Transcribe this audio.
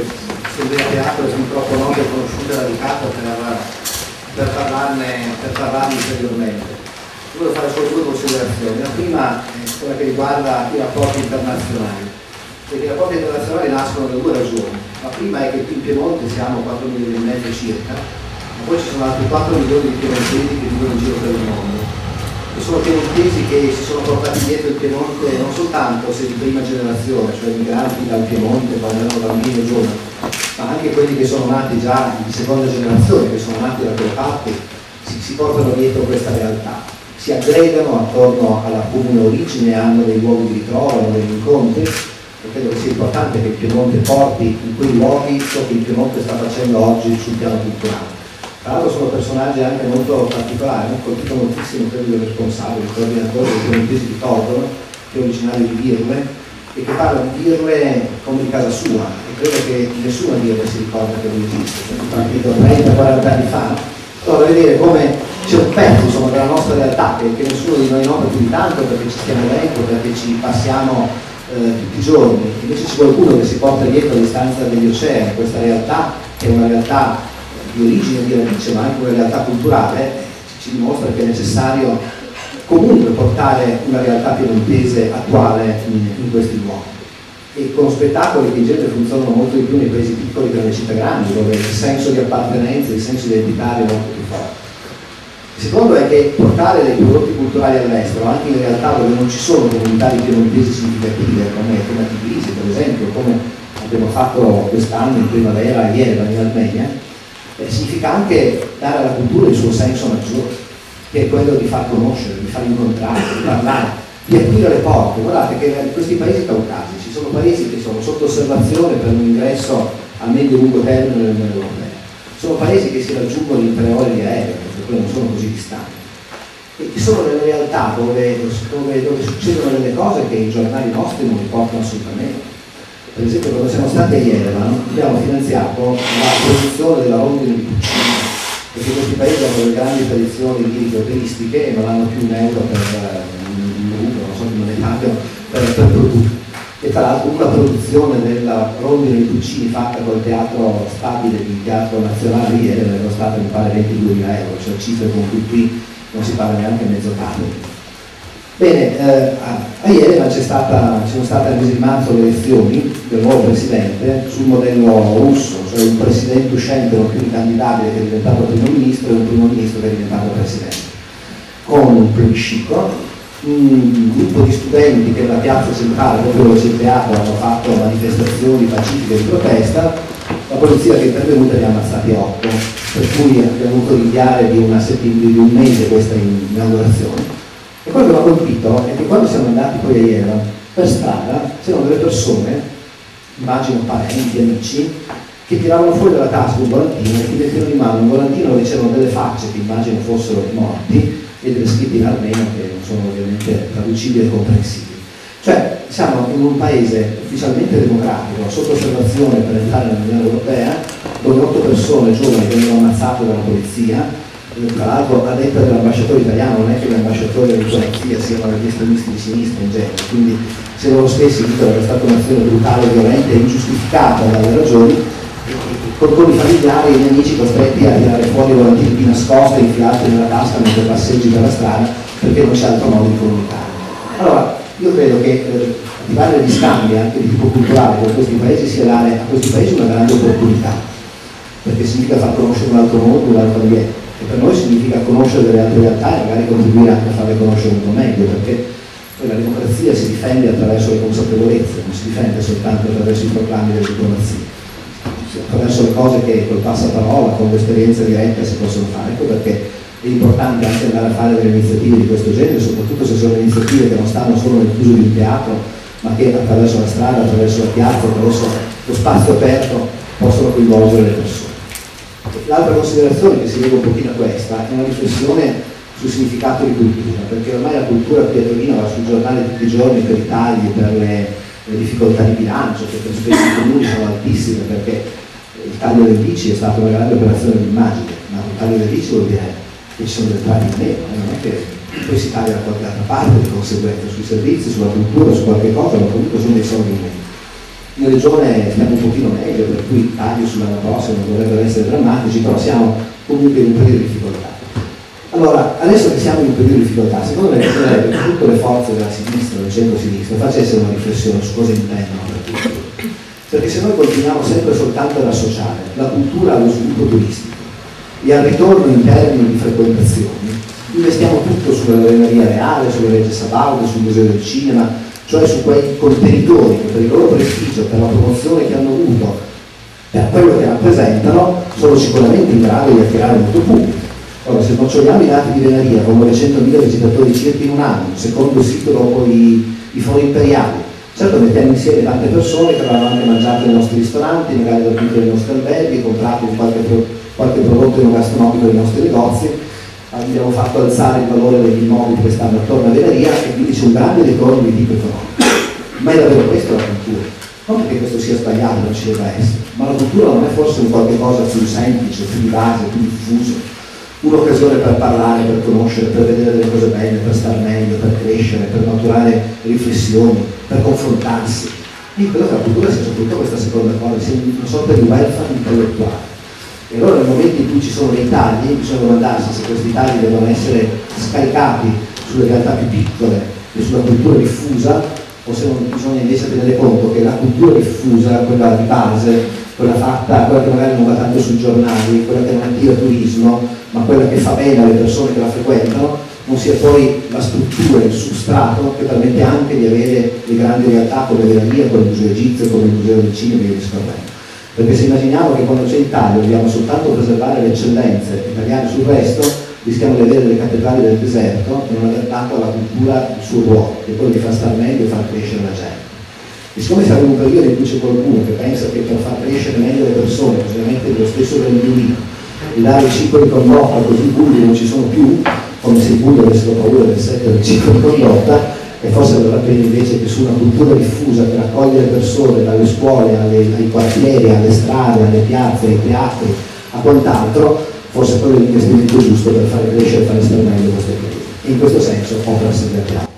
che Silvia Teatro fin troppo nota e conosciuta e radicata per, per, parlarne, per parlarne ulteriormente. Volevo fare solo due considerazioni. La prima è quella che riguarda i rapporti internazionali. Perché i rapporti internazionali nascono da due ragioni. La prima è che qui in Piemonte siamo 4 milioni e mezzo circa, ma poi ci sono altri 4 milioni di piemontesi che vivono in giro per il mondo e sono piemontesi che si sono portati dietro il Piemonte non soltanto se di prima generazione, cioè migranti dal Piemonte quando erano bambini o giovani, ma anche quelli che sono nati già di seconda generazione, che sono nati da quelle parti, si, si portano dietro questa realtà, si aggregano attorno alla comune origine, hanno dei luoghi di ritrovo, hanno degli incontri, e credo che sia importante che il Piemonte porti in quei luoghi ciò che il Piemonte sta facendo oggi sul piano culturale tra l'altro sono personaggi anche molto particolari, hanno colpito moltissimo quelli del responsabile, il coordinatore del Piemontesi di Tordolo, che è originario di Virle, e che parla di Virle come di casa sua, e credo che nessuno di Virle si ricorda che lui esiste, cioè partito 30-40 anni fa. Allora vedere come c'è un pezzo insomma, della nostra realtà che, nessuno di noi nota più di tanto perché ci stiamo dentro, perché ci passiamo eh, tutti i giorni, invece c'è qualcuno che si porta dietro a distanza degli oceani, questa realtà che è una realtà di origine, di radice, ma anche una realtà culturale, ci dimostra che è necessario comunque portare una realtà piemontese attuale in, in questi luoghi. E con spettacoli che in genere funzionano molto di più nei paesi piccoli che nelle città grandi, dove il senso di appartenenza, il senso identitario è molto più forte. Il secondo è che portare dei prodotti culturali all'estero, anche in realtà dove non ci sono comunità di piemontesi significative, come, come Tbilisi per esempio, come abbiamo fatto quest'anno in primavera Yerevan in Armenia, eh, significa anche dare alla cultura il suo senso maggiore, che è quello di far conoscere, di far incontrare, di parlare, di aprire le porte. Guardate che in questi paesi caucasici sono paesi che sono sotto osservazione per un ingresso a medio-lungo termine nell'Unione Europea. Sono paesi che si raggiungono in tre ore di aereo, perché poi non sono così distanti. E sono delle realtà dove, dove, dove succedono delle cose che i giornali nostri non riportano assolutamente per esempio quando siamo stati a Yerevan abbiamo finanziato la produzione della rondine di Puccini, perché questi paesi hanno delle grandi tradizioni liriche operistiche e non hanno più un euro per un lucro, non so di monetario, per, per produrre. E tra l'altro una produzione della rondine di Puccini fatta col teatro stabile di Teatro Nazionale di Yerevan è stata mi pare 22.000 euro, cioè cifre con cui qui non si parla neanche mezzo cambio. Bene, eh, a Yerevan ci sono state al mese di marzo le elezioni del nuovo presidente sul modello russo, cioè un presidente uscente non più candidabile che è diventato primo ministro e un primo ministro che è diventato presidente. Con un plebiscito, un gruppo di studenti che nella piazza centrale, proprio dove c'è il teatro, hanno fatto manifestazioni pacifiche di protesta, la polizia che è intervenuta ne ha ammazzati otto, per cui abbiamo dovuto rinviare di, di un mese questa inaugurazione e quello che mi ha colpito è che quando siamo andati poi a Yerevan, per strada c'erano delle persone, immagino parenti, amici, che tiravano fuori dalla tasca un volantino e ti mettevano in mano un volantino dove c'erano delle facce che immagino fossero morti e delle scritte in armeno che non sono ovviamente traducibili e comprensibili. Cioè siamo in un paese ufficialmente democratico, sotto osservazione per entrare nell'Unione Europea, dove otto persone giovani vengono ammazzate dalla polizia, tra l'altro a detta dell'ambasciatore italiano non è che gli ambasciatori di polizia siano degli estremisti di sinistra in genere, quindi se loro stessi dicono che è stata un'azione brutale, violenta e ingiustificata dalle ragioni, corponi familiari e i nemici costretti a tirare fuori volantini di nascosto e infilati nella tasca mentre passeggi per la strada perché non c'è altro modo di comunicare. Allora, io credo che eh, attivare degli scambi anche di tipo culturale con questi paesi sia dare a questi paesi una grande opportunità, perché significa far conoscere un altro mondo, un altro ambiente e per noi significa conoscere delle altre realtà e magari contribuire anche a farle conoscere un po' meglio, perché poi la democrazia si difende attraverso le consapevolezze, non si difende soltanto attraverso i proclami delle diplomazie, attraverso le cose che col passaparola, con l'esperienza diretta si possono fare. Ecco perché è importante anche andare a fare delle iniziative di questo genere, soprattutto se sono iniziative che non stanno solo nel chiuso di un teatro, ma che attraverso la strada, attraverso la piazza, attraverso lo spazio aperto possono coinvolgere le persone. L'altra considerazione che si lega un pochino a questa è una riflessione sul significato di cultura, perché ormai la cultura qui a Torino va sul giornale tutti i giorni per i tagli, per le, le difficoltà di bilancio, che per spesso i comuni sono altissime, perché il taglio del bici è stata una grande operazione di immagine, ma un taglio del bici vuol dire che ci sono delle entrate in meno, eh, non è che poi si taglia da qualche altra parte di conseguenza, sui servizi, sulla cultura, su qualche cosa, ma comunque sono dei soldi in meno. In regione stiamo un pochino meglio, per cui tagli sull'anno prossimo non dovrebbero essere drammatici, però siamo comunque in un periodo di difficoltà. Allora, adesso che siamo in un periodo di difficoltà, secondo me bisognerebbe che tutte le forze della sinistra, del centro-sinistra, facessero una riflessione su cosa intendono per tutto. Perché se noi continuiamo sempre soltanto ad associare la cultura allo sviluppo turistico e al ritorno in termini di frequentazioni, investiamo tutto sulla galleria reale, sulle regge Sabaude, sul museo del cinema, cioè su quei contenitori che per il loro prestigio, per la promozione che hanno avuto, per quello che rappresentano, sono sicuramente in grado di attirare molto pubblico. Ora, se controlliamo i dati di Venaria, con 900.000 visitatori circa in un anno, secondo sito dopo i, i fori imperiali, certo mettiamo insieme tante persone che avevano anche mangiato nei nostri ristoranti, magari dormito nei nostri alberghi, comprato qualche, qualche prodotto enogastronomico nei nostri negozi, abbiamo fatto alzare il valore degli immobili che stanno attorno a Venaria e quindi c'è un grande ritorno di tipo economico. Ma è davvero questo la cultura? Non perché questo sia sbagliato, non ci deve essere, ma la cultura non è forse un qualche cosa più semplice, più di base, più diffuso, un'occasione per parlare, per conoscere, per vedere delle cose belle, per star meglio, per crescere, per maturare riflessioni, per confrontarsi. Io credo che la cultura sia soprattutto questa seconda cosa, sia una sorta di welfare intellettuale. Allora nel momento in cui ci sono dei tagli, bisogna domandarsi se questi tagli devono essere scaricati sulle realtà più piccole e sulla cultura diffusa o se non bisogna invece tenere conto che la cultura diffusa, quella di base, quella fatta, quella che magari non va tanto sui giornali, quella che non attira turismo, ma quella che fa bene alle persone che la frequentano, non sia poi la struttura, il substrato che permette anche di avere le grandi realtà come Venaria, come il Museo Egizio, come il Museo del Cinema e via discorrendo. Perché se immaginiamo che quando c'è il taglio dobbiamo soltanto preservare le eccellenze e tagliare sul resto, rischiamo di avere le cattedrali del deserto e non aver dato alla cultura il suo ruolo, che è quello di far stare meglio e far crescere la gente. E siccome siamo in un periodo in cui c'è qualcuno che pensa che per far crescere meglio le persone, ovviamente dello stesso rendimento, di dare i ciclo di condotta così i bulli non ci sono più, come se i bulli avessero paura del setto del ciclo di condotta, e forse vale la pena invece che su una cultura diffusa per accogliere persone dalle scuole alle, ai quartieri, alle strade, alle piazze, ai teatri, a quant'altro, forse quello è l'investimento giusto per fare crescere e fare stare meglio queste cose. In questo senso opera sempre a